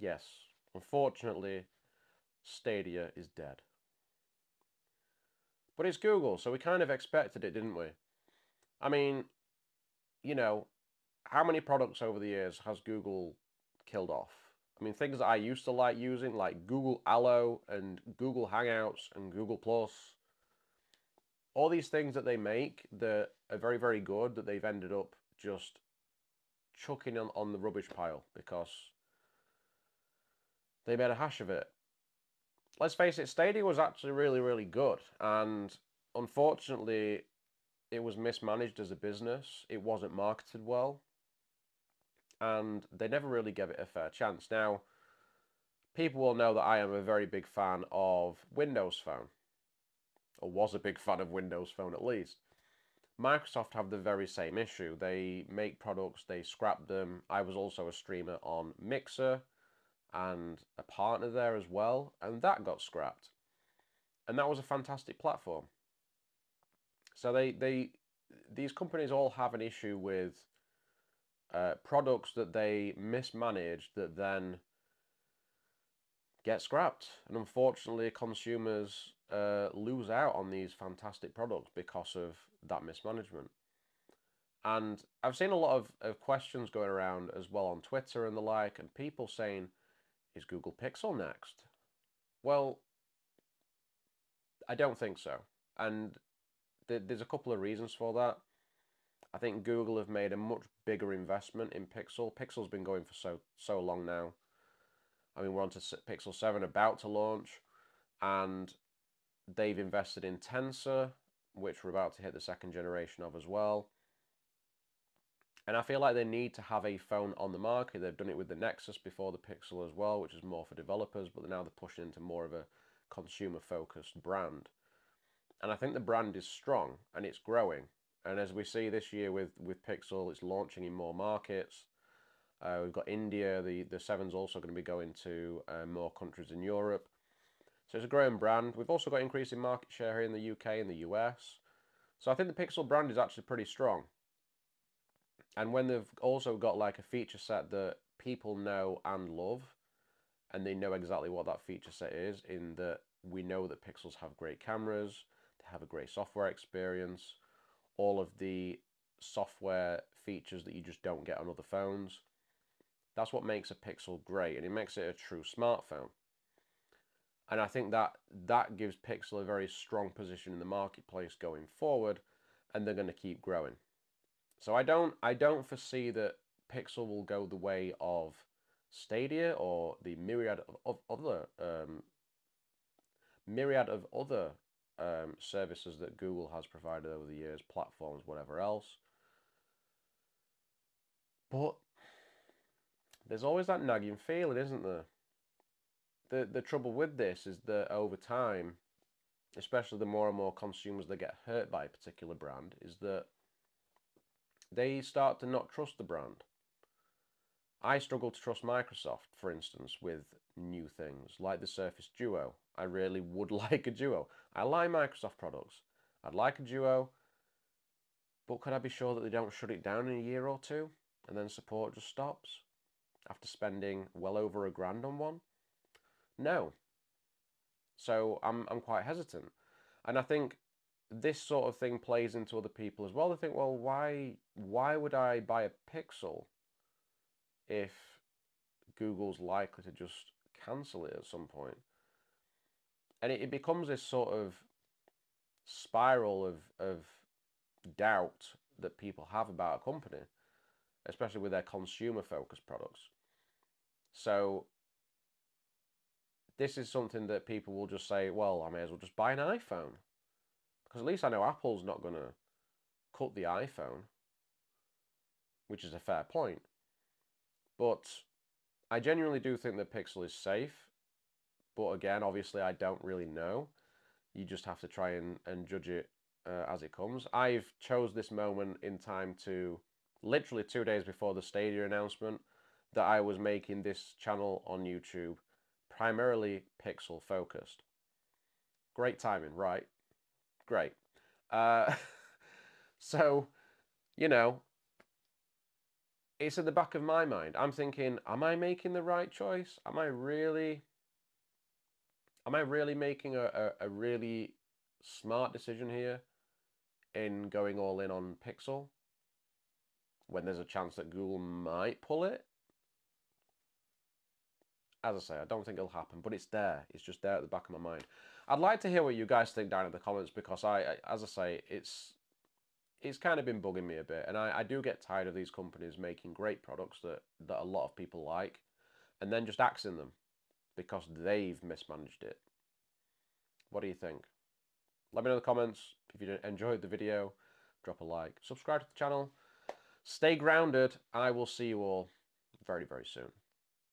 Yes, unfortunately, Stadia is dead. But it's Google, so we kind of expected it, didn't we? I mean, you know, how many products over the years has Google killed off? I mean, things that I used to like using, like Google Allo and Google Hangouts and Google Plus, all these things that they make that are very, very good that they've ended up just chucking on, on the rubbish pile because they made a hash of it. Let's face it, Stadia was actually really, really good. And unfortunately, it was mismanaged as a business. It wasn't marketed well. And they never really gave it a fair chance. Now, people will know that I am a very big fan of Windows Phone, or was a big fan of Windows Phone at least. Microsoft have the very same issue. They make products, they scrap them. I was also a streamer on Mixer and a partner there as well, and that got scrapped. And that was a fantastic platform. So they they these companies all have an issue with uh, products that they mismanage that then get scrapped, and unfortunately, consumers uh, lose out on these fantastic products because of that mismanagement. And I've seen a lot of, of questions going around as well on Twitter and the like, and people saying, is Google Pixel next? Well, I don't think so. And th- there's a couple of reasons for that. I think Google have made a much bigger investment in Pixel. Pixel's been going for so so long now. I mean, we're on to Pixel 7 about to launch, and they've invested in Tensor, which we're about to hit the second generation of as well. And I feel like they need to have a phone on the market. They've done it with the Nexus before the Pixel as well, which is more for developers, but now they're pushing into more of a consumer focused brand. And I think the brand is strong and it's growing. And as we see this year with, with Pixel, it's launching in more markets. Uh, we've got India, the, the 7's also going to be going to uh, more countries in Europe. So it's a growing brand. We've also got increasing market share here in the UK and the US. So I think the Pixel brand is actually pretty strong. And when they've also got like a feature set that people know and love, and they know exactly what that feature set is, in that we know that Pixels have great cameras, they have a great software experience, all of the software features that you just don't get on other phones. That's what makes a Pixel great, and it makes it a true smartphone. And I think that that gives Pixel a very strong position in the marketplace going forward, and they're going to keep growing. So I don't I don't foresee that Pixel will go the way of Stadia or the myriad of, of other um, myriad of other um, services that Google has provided over the years, platforms, whatever else. But there's always that nagging feeling, isn't there? The the trouble with this is that over time, especially the more and more consumers that get hurt by a particular brand, is that they start to not trust the brand. I struggle to trust Microsoft, for instance, with new things like the Surface Duo. I really would like a Duo. I like Microsoft products. I'd like a Duo, but could I be sure that they don't shut it down in a year or two and then support just stops after spending well over a grand on one? No. So I'm I'm quite hesitant. And I think this sort of thing plays into other people as well. They think, well, why why would I buy a Pixel if Google's likely to just cancel it at some point? And it, it becomes this sort of spiral of of doubt that people have about a company, especially with their consumer focused products. So this is something that people will just say, well, I may as well just buy an iPhone because at least I know Apple's not going to cut the iPhone, which is a fair point. But I genuinely do think that Pixel is safe. But again, obviously, I don't really know. You just have to try and, and judge it uh, as it comes. I've chose this moment in time to literally two days before the Stadia announcement that I was making this channel on YouTube primarily pixel focused. Great timing, right? Great. Uh, so, you know, it's at the back of my mind. I'm thinking, am I making the right choice? Am I really am I really making a, a, a really smart decision here in going all in on Pixel when there's a chance that Google might pull it? As I say, I don't think it'll happen, but it's there. It's just there at the back of my mind. I'd like to hear what you guys think down in the comments because I, as I say, it's it's kind of been bugging me a bit, and I, I do get tired of these companies making great products that that a lot of people like, and then just axing them because they've mismanaged it. What do you think? Let me know in the comments. If you enjoyed the video, drop a like, subscribe to the channel, stay grounded, I will see you all very, very soon.